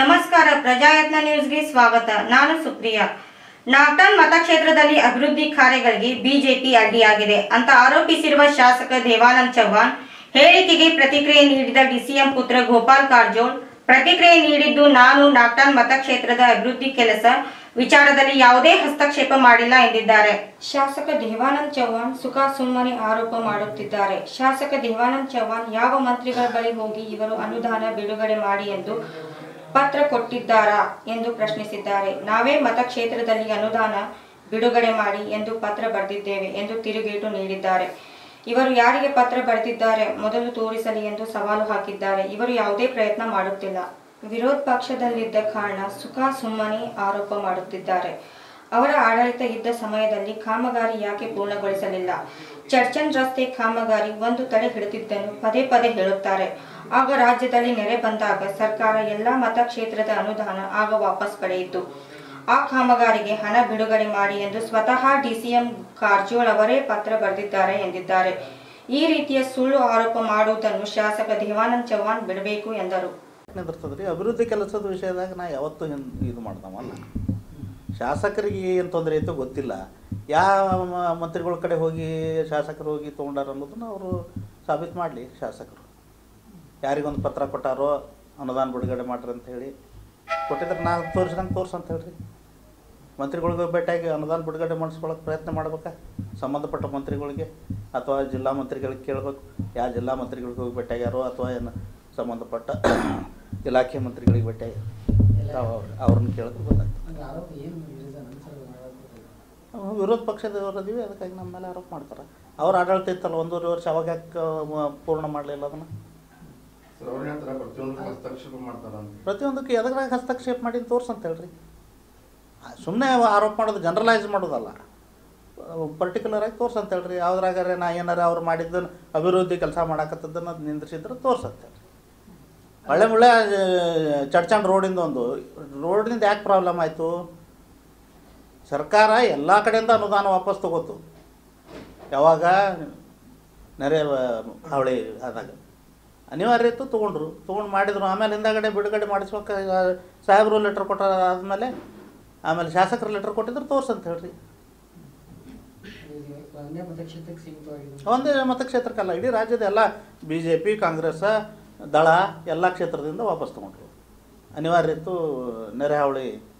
ನಮಸ್ಕಾರ, ಪ್ರಜಾಯತ್ನ ನ್ಯೂಸ್ಗೆ ಸ್ವಾಗತ. ನಾನು ಸುಪ್ರಿಯಾ. ನಾಟನ್ ಮತಕ್ಷೇತ್ರದಲ್ಲಿ ಅಭಿವೃದ್ಧಿ ಕಾರ್ಯಗಳಿಗೆ ಬಿಜೆಪಿ ಅಡ್ಡಿಯಾಗಿದೆ. ಅಂತ ಆರೋಪಿಸಿರುವ ಶಾಸಕ ದೇವಾನಂದ್ ಚೌಹಾಣ್ ಹೇಳಿಕೆಗೆ ಪ್ರತಿಕ್ರಿಯೆ ನೀಡಿದ ಡಿಸಿಎಂ ಪುತ್ರ ಗೋಪಾಲ್ ಕಾರಜೋಳ್, ಪ್ರತಿಕ್ರಿಯೆ ನೀಡಿದ್ದು, ನಾನು ನಾಟನ್ ಮತಕ್ಷೇತ್ರದ ಅಭಿವೃದ್ಧಿ ಕೆಲಸ ವಿಚಾರದಲ್ಲಿ ಯಾವುದೇ ಹಸ್ತಕ್ಷೇಪ ಮಾಡಿಲ್ಲ ಎಂದಿದ್ದಾರೆ. ಶಾಸಕ ದೇವಾನಂದ್ ಚೌಹಾಣ್ ಸುಖ ಸುಮ್ಮನೆ ಆರೋಪ ಮಾಡುತ್ತಿದ್ದಾರೆ. ಶಾಸಕ ದೇವಾನಂದ್ ಚೌಹಾಣ್ ಯಾವ ಮಂತ್ರಿಗಳ ಬಳಿ ಹೋಗಿ ಇವರು ಅನುದಾನ ಬಿಡುಗಡೆ ಮಾಡಿ ಎಂದು ಪತ್ರ ಕೊಟ್ಟಿದ್ದಾರಾ ಎಂದು ಪ್ರಶ್ನಿಸಿದ್ದಾರೆ. ನಾವೇ ಮತಕ್ಷೇತ್ರದಲ್ಲಿ ಅನುದಾನ ಬಿಡುಗಡೆ ಮಾಡಿ ಎಂದು ಪತ್ರ ಬರೆದಿದ್ದೇವೆ ಎಂದು ತಿರುಗೇಟು ನೀಡಿದ್ದಾರೆ. ಇವರು ಯಾರಿಗೆ ಪತ್ರ ಬರೆದಿದ್ದಾರೆ ಮೊದಲು ತೋರಿಸಲಿ ಎಂದು ಸವಾಲು ಹಾಕಿದ್ದಾರೆ. ಇವರು ಯಾವುದೇ ಪ್ರಯತ್ನ ಮಾಡುತ್ತಿಲ್ಲ. ವಿರೋಧ ಪಕ್ಷದಲ್ಲಿದ್ದ ಕಾರಣ ಸುಖ ಸುಮ್ಮನೆ ಆರೋಪ ಮಾಡುತ್ತಿದ್ದಾರೆ. ಅವರ ಆಡಳಿತ ಇದ್ದ ಸಮಯದಲ್ಲಿ ಕಾಮಗಾರಿ ಯಾಕೆ ಪೂರ್ಣಗೊಳಿಸಲಿಲ್ಲ? ಚರ್ಚನ್ ರಸ್ತೆ ಕಾಮಗಾರಿ ಒಂದು ತಡೆ ಹಿಡಿದಿದ್ದನ್ನು ಪದೇ ಪದೇ ಹೇಳುತ್ತಾರೆ. ಆಗ ರಾಜ್ಯದಲ್ಲಿ ನೆರೆ ಬಂದಾಗ ಸರ್ಕಾರ ಎಲ್ಲಾ ಮತಕ್ಷೇತ್ರದ ಅನುದಾನ ಆಗ ವಾಪಸ್ ಪಡೆಯಿತು. ಆ ಕಾಮಗಾರಿಗೆ ಹಣ ಬಿಡುಗಡೆ ಮಾಡಿ ಎಂದು ಸ್ವತಃ ಡಿಸಿಎಂ ಕಾರಜೋಳ್ ಅವರೇ ಪತ್ರ ಬರೆದಿದ್ದಾರೆ ಎಂದಿದ್ದಾರೆ. ಈ ರೀತಿಯ ಸುಳ್ಳು ಆರೋಪ ಮಾಡುವುದನ್ನು ಶಾಸಕ ದೇವಾನಂದ್ ಚೌಹಾಣ್ ಬಿಡಬೇಕು ಎಂದರು. ಅಭಿವೃದ್ಧಿ ಕೆಲಸದ ವಿಷಯದಾಗ ನಾ ಯಾವತ್ತೂ ಇದು ಮಾಡ್ದವಲ್ಲ ಶಾಸಕರಿಗೆ ಏನು ತೊಂದರೆ ಐತೋ ಗೊತ್ತಿಲ್ಲ. ಯಾವ ಮಂತ್ರಿಗಳ ಕಡೆ ಹೋಗಿ ಶಾಸಕರು ಹೋಗಿ ತೊಗೊಂಡಾರ ಅನ್ನೋದನ್ನ ಅವರು ಸಾಬೀತು ಮಾಡಲಿ ಶಾಸಕರು. ಯಾರಿಗೊಂದು ಪತ್ರ ಕೊಟ್ಟಾರೋ ಅನುದಾನ ಬಿಡುಗಡೆ ಮಾಡ್ರಿ ಅಂತ ಹೇಳಿ ಕೊಟ್ಟಿದ್ರೆ ನಾನು ತೋರಿಸ್ದಂಗೆ ತೋರ್ಸು ಅಂತ ಹೇಳ್ರಿ. ಮಂತ್ರಿಗಳಿಗೆ ಭೇಟಿಯಾಗಿ ಅನುದಾನ ಬಿಡುಗಡೆ ಮಾಡಿಸ್ಕೊಳ್ಳೋಕೆ ಪ್ರಯತ್ನ ಮಾಡ್ಬೇಕಾ? ಸಂಬಂಧಪಟ್ಟ ಮಂತ್ರಿಗಳಿಗೆ ಅಥವಾ ಜಿಲ್ಲಾ ಮಂತ್ರಿಗಳಿಗೆ ಕೇಳಬೇಕು. ಯಾವ ಜಿಲ್ಲಾ ಮಂತ್ರಿಗಳಿಗೆ ಹೋಗಿ ಭೇಟಿಯಾಗ್ಯಾರೋ ಅಥವಾ ಏನು ಸಂಬಂಧಪಟ್ಟ ಇಲಾಖೆ ಮಂತ್ರಿಗಳಿಗೆ ಭೇಟಿಯಾಗ್ಯಾರ ಅವ್ರು ಅವ್ರನ್ನ ಕೇಳಿದ್ರೆ ಗೊತ್ತಾಗ್ತದೆ. ವಿರೋಧ ಪಕ್ಷದವ್ರು ಅದೀವಿ ಅದಕ್ಕಾಗಿ ನಮ್ಮ ಮೇಲೆ ಆರೋಪ ಮಾಡ್ತಾರೆ. ಅವ್ರ ಆಡಳಿತ ಇತ್ತಲ್ಲ ಒಂದೂವರೆ ವರ್ಷ ಅವಾಗ ಯಾಕೆ ಪೂರ್ಣ ಮಾಡಲಿಲ್ಲ ಅದನ್ನು? ಸರ್ ಅವ್ರು ಹೇಳ್ತಾರೆ ಪ್ರತಿಯೊಂದು ಹಸ್ತಕ್ಷೇಪ ಮಾಡ್ತಾರ ಅಂತ. ಪ್ರತಿಯೊಂದಕ್ಕೆ ಎದರಾಗ ಹಸ್ತಕ್ಷೇಪ ಮಾಡಿ ತೋರ್ಸಂತ ಅಂತ ಹೇಳ್ರಿ ಸುಮ್ಮನೆ ಆರೋಪ ಮಾಡೋದು ಜನರಲೈಸ್ ಮಾಡೋದಲ್ಲ. ಪರ್ಟಿಕ್ಯುಲರ್ ಆಗಿ ತೋರ್ಸಂತ ಅಂತ ಹೇಳ್ರಿ. ಯಾವ್ದ್ರಾಗಾರೆ ನಾ ಏನಾರ ಅವ್ರು ಮಾಡಿದ್ದನ್ನು ಅಭಿವೃದ್ಧಿ ಕೆಲಸ ಮಾಡಾಕತ್ತದನ್ನು ನಿಂದ್ರಿಸಿದ್ರೆ ತೋರ್ಸಂತ ಹೇಳ್ರಿ. ಒಳ್ಳೆ ಮುಳ್ಳೆ ಚಡ್ಚಂಡ್ ರೋಡಿಂದ ಒಂದು ರೋಡಿಂದ ಯಾಕೆ ಪ್ರಾಬ್ಲಮ್ ಆಯಿತು ಸರ್ಕಾರ ಎಲ್ಲ ಕಡೆಯಿಂದ ಅನುದಾನ ವಾಪಸ್ ತಗೋತು ಯಾವಾಗ ನೆರೆ ಹಾವಳಿ ಆದಾಗ ಅನಿವಾರ್ಯ ಇತ್ತು ತೊಗೊಂಡ್ರು ತೊಗೊಂಡು ಮಾಡಿದ್ರು ಆಮೇಲೆ ಹಿಂದಾಗಡೆ ಬಿಡುಗಡೆ ಮಾಡಿಸ್ಬೇಕು ಸಾಹೇಬರು ಲೆಟ್ರ್ ಕೊಟ್ಟ ಆದಮೇಲೆ ಆಮೇಲೆ ಶಾಸಕರು ಲೆಟ್ರ್ ಕೊಟ್ಟಿದ್ರು ತೋರ್ಸಂತ ಹೇಳ್ರಿ ಒಂದೇ ಮತಕ್ಷೇತ್ರಕ್ಕಲ್ಲ ಇಡೀ ರಾಜ್ಯದ ಎಲ್ಲ ಬಿ ಜೆ ಪಿ ಕಾಂಗ್ರೆಸ್ ದಳ ಎಲ್ಲ ಕ್ಷೇತ್ರದಿಂದ ವಾಪಸ್ ತೊಗೊಂಡ್ರು. ಅನಿವಾರ್ಯ ಇತ್ತು ನೆರೆ ಹಾವಳಿ